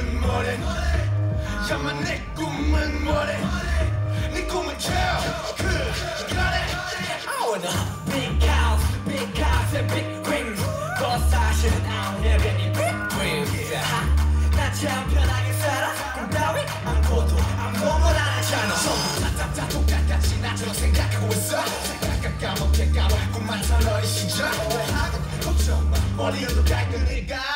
꿈은 뭐래? 야마 내 꿈은 뭐래? 네 꿈은 참 그간에. I wanna big house big house and big dreams Cause 사실 I don't have any big dreams 나참 편하게 살아. 꿈 따위 안고도 아무거나 하잖아. 전부 다 답답 똑같같이 나처럼 생각하고 있어. 생각은 까먹게 까먹 꿈만 서너이 신자 왜 하고 걱정 마 머리에도 깔끔히 가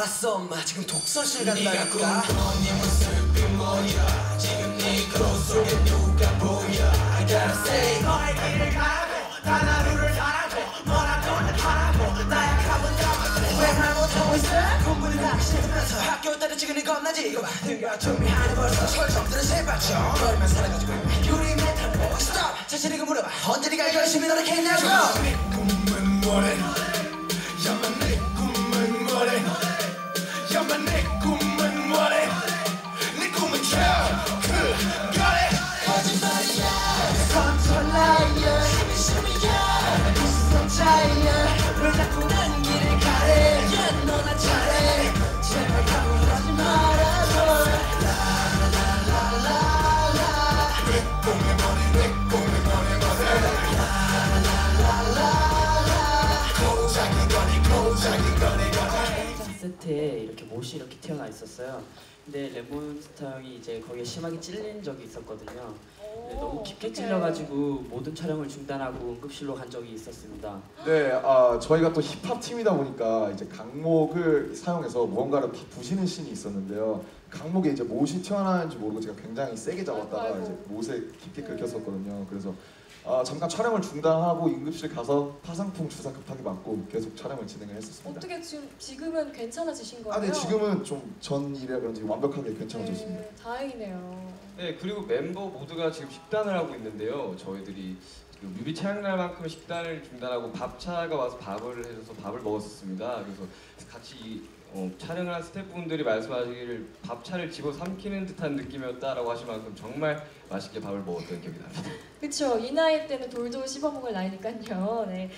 알았어 엄마. 지금 독서실 간다니까. 네가 꿈꿔온 네 모습이 뭐야? 지금 네 거울 속에 누가 보여? I gotta say 너의 길을 가라고 단 하루를 살아도 뭐라도 하라고 나약함은 담아둬 왜 말 못하고 있어? 공부는 하기 싫다면서 학교 때려치기는 겁나지. 이거 봐. 등교할 준비하네 벌써 철 좀 들어 제발 좀 너 입만 살아가지고 유리 멘탈 boy stop 자신에게 물어봐. 언제 네가 열심히 노력했냐고. 내 꿈은 뭐래 세트에 이렇게 못이 이렇게 튀어나 있었어요. 근데 레몬스터 형이 이제 거기에 심하게 찔린 적이 있었거든요. 근데 너무 깊게 찔려가지고 모든 촬영을 중단하고 응급실로 간 적이 있었습니다. 네, 아, 저희가 또 힙합 팀이다 보니까 이제 강목을 사용해서 무언가를 다 부시는 씬이 있었는데요. 강목에 이제 못이 튀어나왔는지 모르고 제가 굉장히 세게 잡았다가 아이고, 아이고. 이제 못에 깊게 긁혔었거든요. 그래서 아, 잠깐 촬영을 중단하고 응급실 가서 파상풍 주사 급하게 맞고 계속 촬영을 진행을 했었습니다. 어떻게 지금 지금은 괜찮아지신 거예요? 아, 네, 지금은 좀 전이라 그런지 완벽하게 괜찮아졌습니다. 네, 다행이네요. 네 그리고 멤버 모두가 지금 식단을 하고 있는데요. 저희들이 그 뮤비 촬영 날만큼 식단을 중단하고 밥차가 와서 밥을 해줘서 밥을 먹었었습니다. 그래서 같이 이, 어, 촬영을 한 스태프분들이 말씀하시기를 밥차를 집어 삼키는 듯한 느낌이었다라고 하실 만큼 정말 맛있게 밥을 먹었던 기억이 납니다. 그쵸 이 나이 때는 돌돌 씹어 먹을 나이니까요. 네.